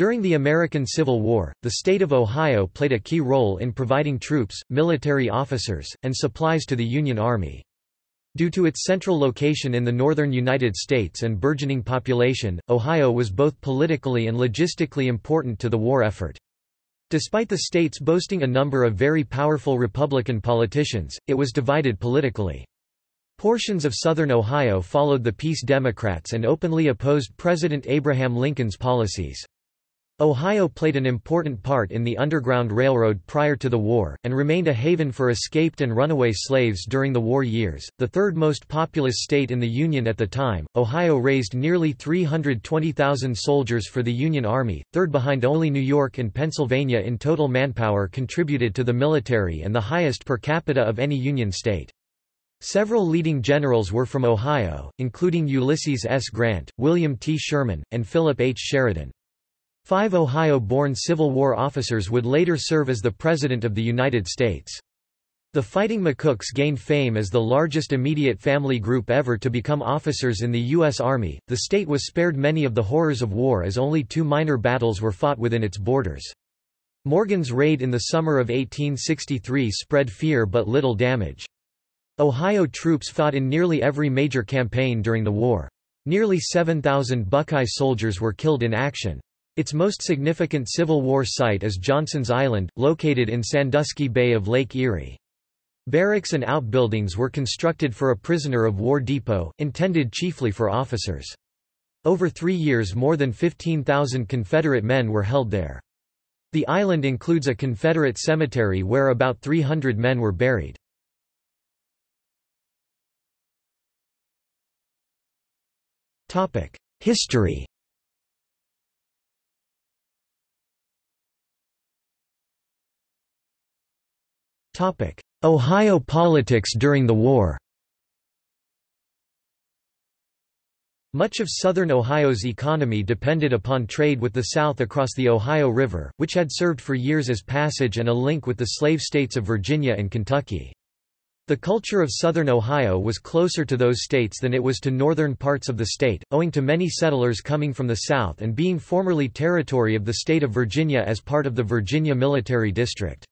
During the American Civil War, the state of Ohio played a key role in providing troops, military officers, and supplies to the Union Army. Due to its central location in the northern United States and burgeoning population, Ohio was both politically and logistically important to the war effort. Despite the states boasting a number of very powerful Republican politicians, it was divided politically. Portions of southern Ohio followed the Peace Democrats and openly opposed President Abraham Lincoln's policies. Ohio played an important part in the Underground Railroad prior to the war, and remained a haven for escaped and runaway slaves during the war years. The third most populous state in the Union at the time, Ohio raised nearly 320,000 soldiers for the Union Army, third behind only New York and Pennsylvania in total manpower contributed to the military and the highest per capita of any Union state. Several leading generals were from Ohio, including Ulysses S. Grant, William T. Sherman, and Philip H. Sheridan. Five Ohio-born Civil War officers would later serve as the President of the United States. The Fighting McCooks gained fame as the largest immediate family group ever to become officers in the U.S. Army. The state was spared many of the horrors of war as only two minor battles were fought within its borders. Morgan's raid in the summer of 1863 spread fear but little damage. Ohio troops fought in nearly every major campaign during the war. Nearly 7,000 Buckeye soldiers were killed in action. Its most significant Civil War site is Johnson's Island, located in Sandusky Bay of Lake Erie. Barracks and outbuildings were constructed for a prisoner of war depot, intended chiefly for officers. Over three years more than 15,000 Confederate men were held there. The island includes a Confederate cemetery where about 300 men were buried. History Ohio politics during the war Much of southern Ohio's economy depended upon trade with the South across the Ohio River, which had served for years as passage and a link with the slave states of Virginia and Kentucky. The culture of southern Ohio was closer to those states than it was to northern parts of the state, owing to many settlers coming from the south and being formerly territory of the state of Virginia as part of the Virginia Military District.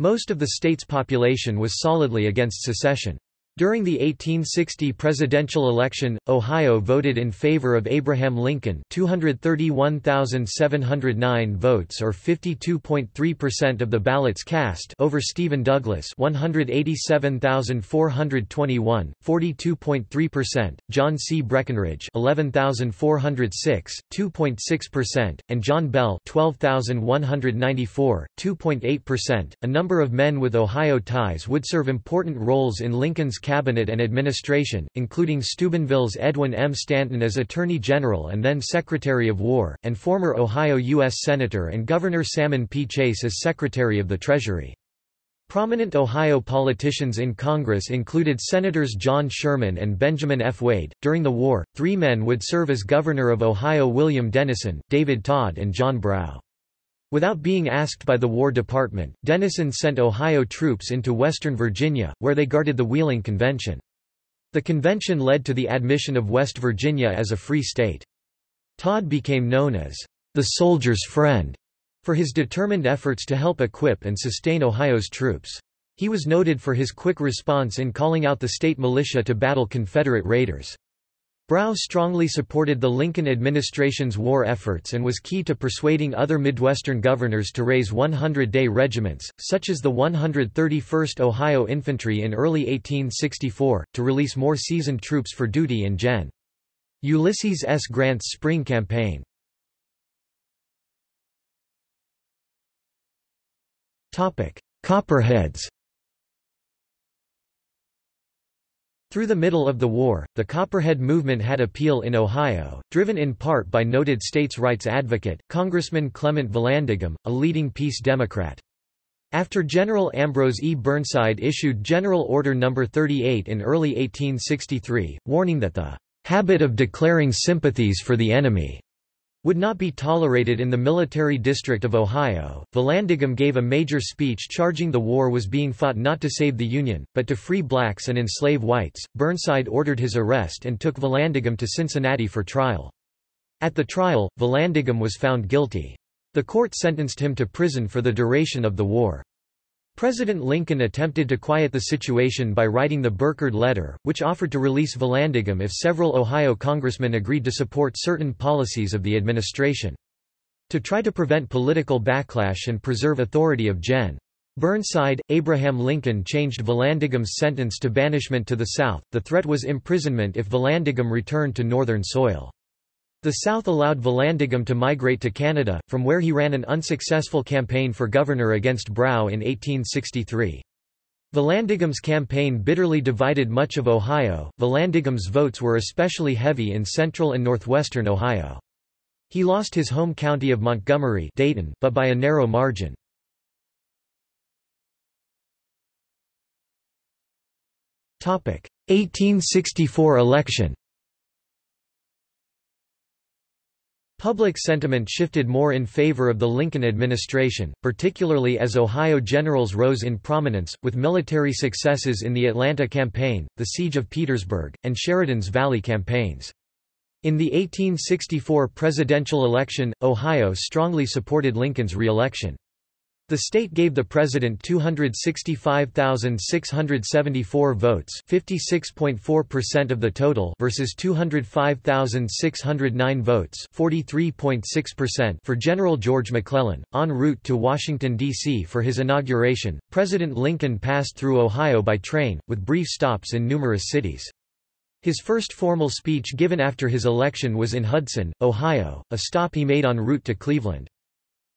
Most of the state's population was solidly against secession. During the 1860 presidential election, Ohio voted in favor of Abraham Lincoln 231,709 votes or 52.3% of the ballots cast over Stephen Douglas 187,421, 42.3%, John C. Breckinridge 11,406, 2.6%, and John Bell 12,194, 2.8%. A number of men with Ohio ties would serve important roles in Lincoln's cabinet and administration, including Steubenville's Edwin M. Stanton as Attorney General and then Secretary of War, and former Ohio U.S. Senator and Governor Salmon P. Chase as Secretary of the Treasury. Prominent Ohio politicians in Congress included Senators John Sherman and Benjamin F. Wade. During the war, three men would serve as Governor of Ohio William Dennison, David Todd, and John Brough. Without being asked by the War Department, Dennison sent Ohio troops into western Virginia, where they guarded the Wheeling Convention. The convention led to the admission of West Virginia as a free state. Todd became known as the soldier's friend for his determined efforts to help equip and sustain Ohio's troops. He was noted for his quick response in calling out the state militia to battle Confederate raiders. Brough strongly supported the Lincoln administration's war efforts and was key to persuading other Midwestern governors to raise 100-day regiments, such as the 131st Ohio Infantry in early 1864, to release more seasoned troops for duty in Gen. Ulysses S. Grant's spring campaign. Copperheads Through the middle of the war, the Copperhead movement had appeal in Ohio, driven in part by noted states' rights advocate, Congressman Clement Vallandigham, a leading peace Democrat. After General Ambrose E. Burnside issued General Order No. 38 in early 1863, warning that the habit of declaring sympathies for the enemy would not be tolerated in the military district of Ohio. Vallandigham gave a major speech charging the war was being fought not to save the Union, but to free blacks and enslave whites. Burnside ordered his arrest and took Vallandigham to Cincinnati for trial. At the trial, Vallandigham was found guilty. The court sentenced him to prison for the duration of the war. President Lincoln attempted to quiet the situation by writing the Birchard Letter, which offered to release Vallandigham if several Ohio congressmen agreed to support certain policies of the administration. To try to prevent political backlash and preserve authority of Gen. Burnside, Abraham Lincoln changed Vallandigham's sentence to banishment to the South. The threat was imprisonment if Vallandigham returned to northern soil. The South allowed Vallandigham to migrate to Canada, from where he ran an unsuccessful campaign for governor against Brough in 1863. Vallandigham's campaign bitterly divided much of Ohio. Vallandigham's votes were especially heavy in central and northwestern Ohio. He lost his home county of Montgomery Dayton, but by a narrow margin. Topic: 1864 election. Public sentiment shifted more in favor of the Lincoln administration, particularly as Ohio generals rose in prominence, with military successes in the Atlanta Campaign, the Siege of Petersburg, and Sheridan's Valley campaigns. In the 1864 presidential election, Ohio strongly supported Lincoln's re-election. The state gave the president 265,674 votes 56.4% of the total versus 205,609 votes 43.6% for General George McClellan. En route to Washington, D.C. for his inauguration, President Lincoln passed through Ohio by train, with brief stops in numerous cities. His first formal speech given after his election was in Hudson, Ohio, a stop he made en route to Cleveland.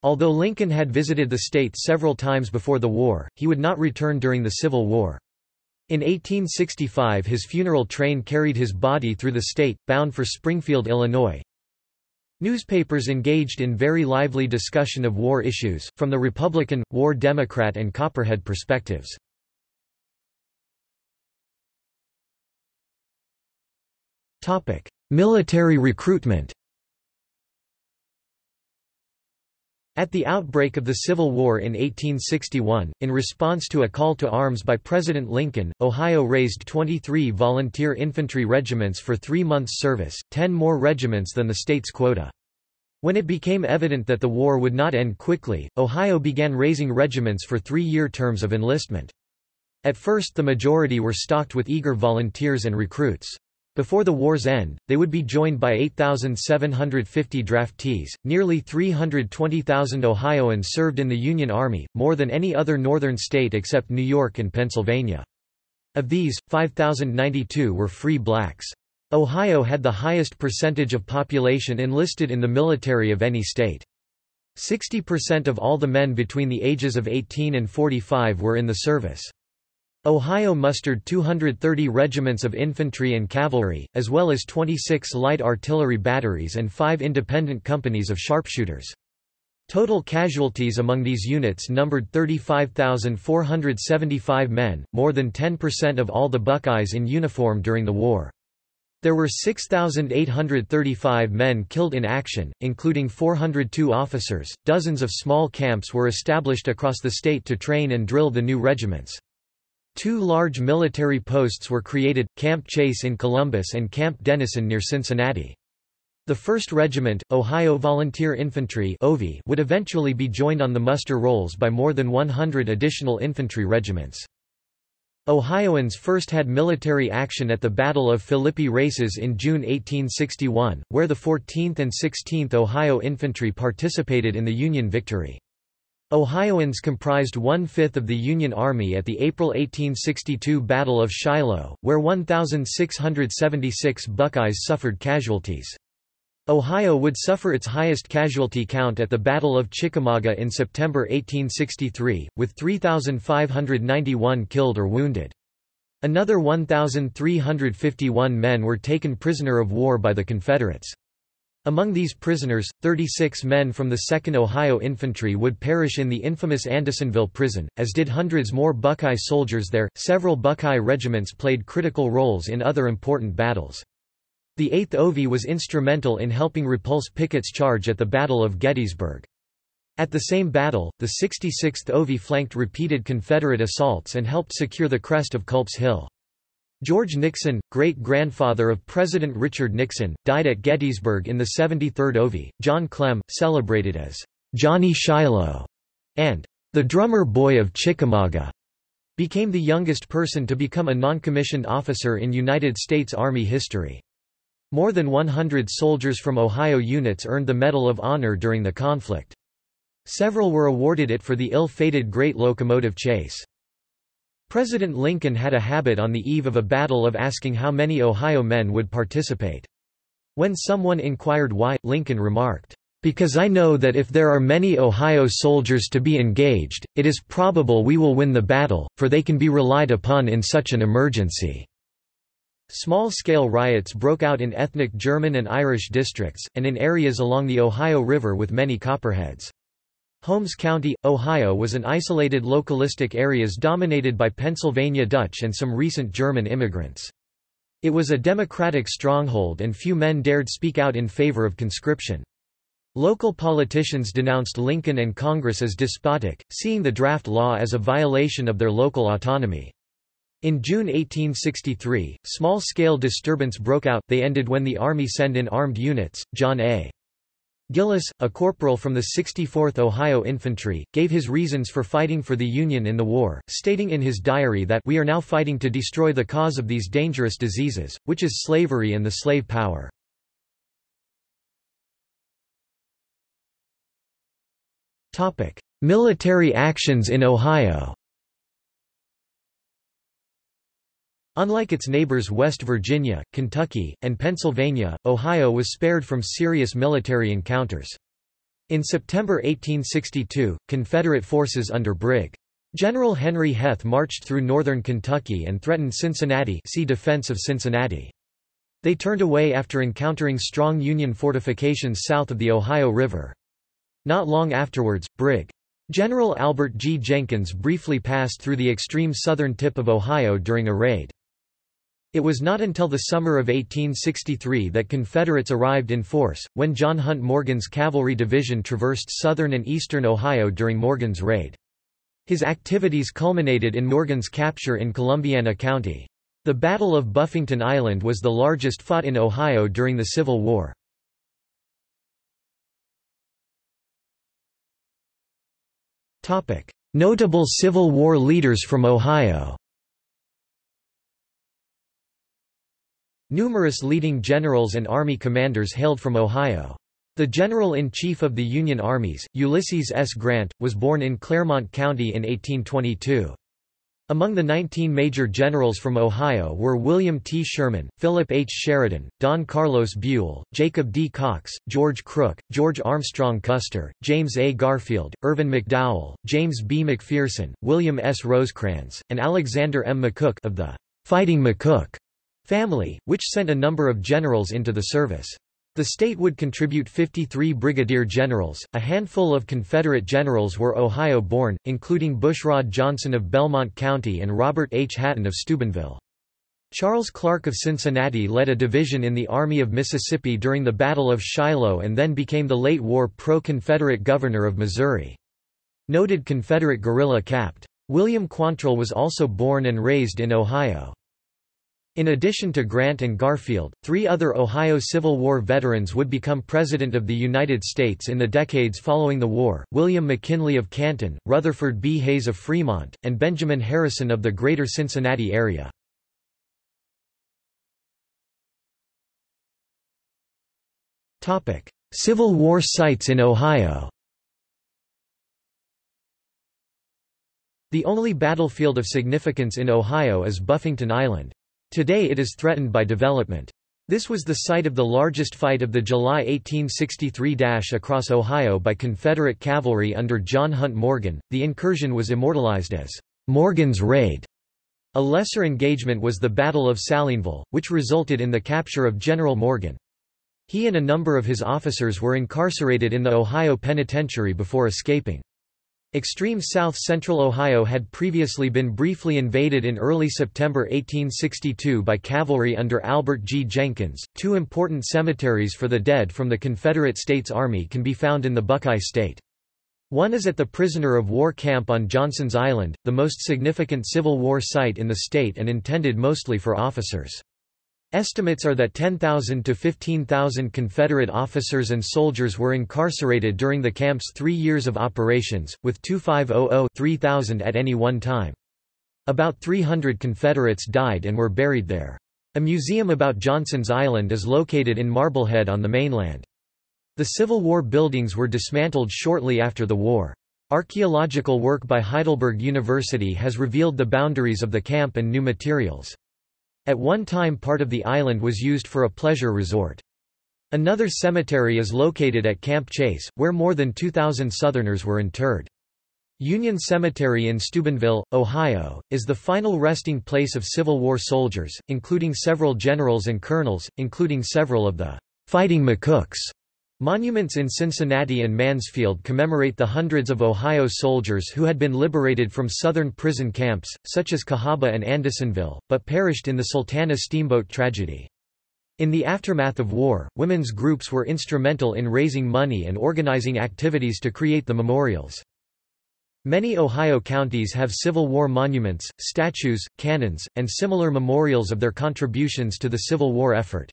Although Lincoln had visited the state several times before the war, he would not return during the Civil War. In 1865 his funeral train carried his body through the state, bound for Springfield, Illinois. Newspapers engaged in very lively discussion of war issues, from the Republican, War Democrat and Copperhead perspectives. Military recruitment At the outbreak of the Civil War in 1861, in response to a call to arms by President Lincoln, Ohio raised 23 volunteer infantry regiments for three months' service, ten more regiments than the state's quota. When it became evident that the war would not end quickly, Ohio began raising regiments for three-year terms of enlistment. At first the majority were stocked with eager volunteers and recruits. Before the war's end, they would be joined by 8,750 draftees. Nearly 320,000 Ohioans served in the Union Army, more than any other northern state except New York and Pennsylvania. Of these, 5,092 were free blacks. Ohio had the highest percentage of population enlisted in the military of any state. 60% of all the men between the ages of 18 and 45 were in the service. Ohio mustered 230 regiments of infantry and cavalry, as well as 26 light artillery batteries and five independent companies of sharpshooters. Total casualties among these units numbered 35,475 men, more than 10% of all the Buckeyes in uniform during the war. There were 6,835 men killed in action, including 402 officers. Dozens of small camps were established across the state to train and drill the new regiments. Two large military posts were created, Camp Chase in Columbus and Camp Dennison near Cincinnati. The 1st Regiment, Ohio Volunteer Infantry would eventually be joined on the muster rolls by more than 100 additional infantry regiments. Ohioans first had military action at the Battle of Philippi Races in June 1861, where the 14th and 16th Ohio Infantry participated in the Union victory. Ohioans comprised one-fifth of the Union Army at the April 1862 Battle of Shiloh, where 1,676 Buckeyes suffered casualties. Ohio would suffer its highest casualty count at the Battle of Chickamauga in September 1863, with 3,591 killed or wounded. Another 1,351 men were taken prisoner of war by the Confederates. Among these prisoners, 36 men from the 2nd Ohio Infantry would perish in the infamous Andersonville prison, as did hundreds more Buckeye soldiers there. Several Buckeye regiments played critical roles in other important battles. The 8th OV was instrumental in helping repulse Pickett's charge at the Battle of Gettysburg. At the same battle, the 66th OV flanked repeated Confederate assaults and helped secure the crest of Culp's Hill. George Nixon, great-grandfather of President Richard Nixon, died at Gettysburg in the 73rd OV. John Clem, celebrated as Johnny Shiloh and the drummer boy of Chickamauga, became the youngest person to become a non-commissioned officer in United States Army history. More than 100 soldiers from Ohio units earned the Medal of Honor during the conflict. Several were awarded it for the ill-fated Great Locomotive Chase. President Lincoln had a habit on the eve of a battle of asking how many Ohio men would participate. When someone inquired why, Lincoln remarked, "...because I know that if there are many Ohio soldiers to be engaged, it is probable we will win the battle, for they can be relied upon in such an emergency." Small-scale riots broke out in ethnic German and Irish districts, and in areas along the Ohio River with many copperheads. Holmes County, Ohio was an isolated localistic areas dominated by Pennsylvania Dutch and some recent German immigrants. It was a democratic stronghold and few men dared speak out in favor of conscription. Local politicians denounced Lincoln and Congress as despotic, seeing the draft law as a violation of their local autonomy. In June 1863, small-scale disturbance broke out, they ended when the Army sent in armed units. John A. Gillis, a corporal from the 64th Ohio Infantry, gave his reasons for fighting for the Union in the war, stating in his diary that we are now fighting to destroy the cause of these dangerous diseases, which is slavery and the slave power. Military actions in Ohio Unlike its neighbors West Virginia, Kentucky, and Pennsylvania, Ohio was spared from serious military encounters. In September 1862, Confederate forces under Brig. General Henry Heth marched through northern Kentucky and threatened Cincinnati see Defense of Cincinnati. They turned away after encountering strong Union fortifications south of the Ohio River. Not long afterwards, Brig. General Albert G. Jenkins briefly passed through the extreme southern tip of Ohio during a raid. It was not until the summer of 1863 that Confederates arrived in force, when John Hunt Morgan's cavalry division traversed southern and eastern Ohio during Morgan's raid. His activities culminated in Morgan's capture in Columbiana County. The Battle of Buffington Island was the largest fought in Ohio during the Civil War. Notable Civil War leaders from Ohio Numerous leading generals and army commanders hailed from Ohio. The General-in-Chief of the Union Armies, Ulysses S. Grant, was born in Clermont County in 1822. Among the 19 major generals from Ohio were William T. Sherman, Philip H. Sheridan, Don Carlos Buell, Jacob D. Cox, George Crook, George Armstrong Custer, James A. Garfield, Irvin McDowell, James B. McPherson, William S. Rosecrans, and Alexander M. McCook of the Fighting McCook family, which sent a number of generals into the service. The state would contribute 53 brigadier generals. A handful of Confederate generals were Ohio born, including Bushrod Johnson of Belmont County and Robert H. Hatton of Steubenville. Charles Clark of Cincinnati led a division in the Army of Mississippi during the Battle of Shiloh and then became the late war pro-Confederate governor of Missouri. Noted Confederate guerrilla Capt. William Quantrill was also born and raised in Ohio. In addition to Grant and Garfield, three other Ohio Civil War veterans would become President of the United States in the decades following the war, William McKinley of Canton, Rutherford B. Hayes of Fremont, and Benjamin Harrison of the greater Cincinnati area. Civil War sites in Ohio The only battlefield of significance in Ohio is Buffington Island. Today it is threatened by development. This was the site of the largest fight of the July 1863 dash across Ohio by Confederate cavalry under John Hunt Morgan. The incursion was immortalized as Morgan's Raid. A lesser engagement was the Battle of Salineville, which resulted in the capture of General Morgan. He and a number of his officers were incarcerated in the Ohio Penitentiary before escaping. Extreme south-central Ohio had previously been briefly invaded in early September 1862 by cavalry under Albert G. Jenkins. Two important cemeteries for the dead from the Confederate States Army can be found in the Buckeye State. One is at the prisoner of war camp on Johnson's Island, the most significant Civil War site in the state and intended mostly for officers. Estimates are that 10,000 to 15,000 Confederate officers and soldiers were incarcerated during the camp's three years of operations, with 2500-3000 at any one time. About 300 Confederates died and were buried there. A museum about Johnson's Island is located in Marblehead on the mainland. The Civil War buildings were dismantled shortly after the war. Archaeological work by Heidelberg University has revealed the boundaries of the camp and new materials. At one time part of the island was used for a pleasure resort. Another cemetery is located at Camp Chase, where more than 2,000 Southerners were interred. Union Cemetery in Steubenville, Ohio, is the final resting place of Civil War soldiers, including several generals and colonels, including several of the Fighting McCooks Monuments in Cincinnati and Mansfield commemorate the hundreds of Ohio soldiers who had been liberated from Southern prison camps, such as Cahaba and Andersonville, but perished in the Sultana steamboat tragedy. In the aftermath of war, women's groups were instrumental in raising money and organizing activities to create the memorials. Many Ohio counties have Civil War monuments, statues, cannons, and similar memorials of their contributions to the Civil War effort.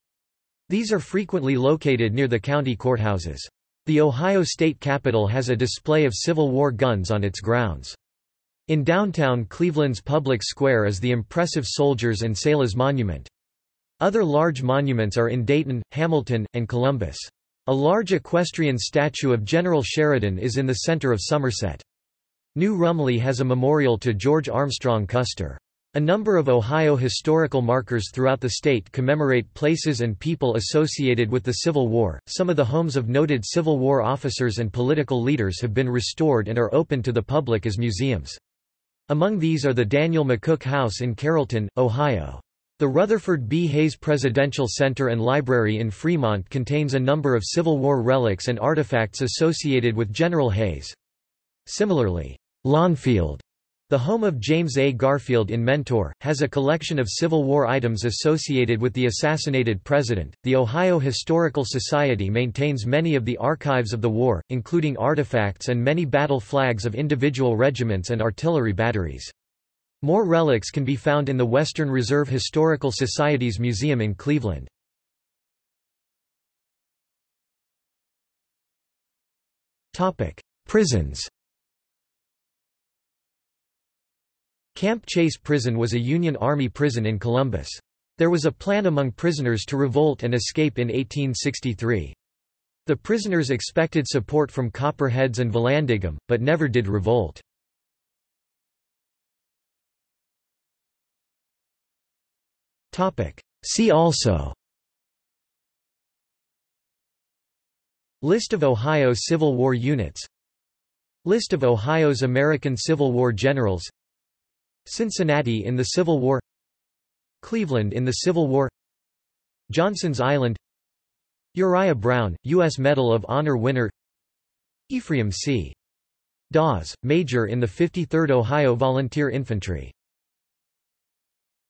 These are frequently located near the county courthouses. The Ohio State Capitol has a display of Civil War guns on its grounds. In downtown Cleveland's public square is the impressive Soldiers and Sailors Monument. Other large monuments are in Dayton, Hamilton, and Columbus. A large equestrian statue of General Sheridan is in the center of Somerset. New Rumley has a memorial to George Armstrong Custer. A number of Ohio historical markers throughout the state commemorate places and people associated with the Civil War. Some of the homes of noted Civil War officers and political leaders have been restored and are open to the public as museums. Among these are the Daniel McCook House in Carrollton, Ohio. The Rutherford B. Hayes Presidential Center and Library in Fremont contains a number of Civil War relics and artifacts associated with General Hayes. Similarly, Lawnfield the home of James A. Garfield in Mentor, has a collection of Civil War items associated with the assassinated president. The Ohio Historical Society maintains many of the archives of the war, including artifacts and many battle flags of individual regiments and artillery batteries. More relics can be found in the Western Reserve Historical Society's museum in Cleveland. Prisons Camp Chase Prison was a Union Army prison in Columbus. There was a plan among prisoners to revolt and escape in 1863. The prisoners expected support from Copperheads and Vallandigham, but never did revolt. See also List of Ohio Civil War units List of Ohio's American Civil War generals Cincinnati in the Civil War Cleveland in the Civil War Johnson's Island Uriah Brown, U.S. Medal of Honor winner Ephraim C. Dawes, Major in the 53rd Ohio Volunteer Infantry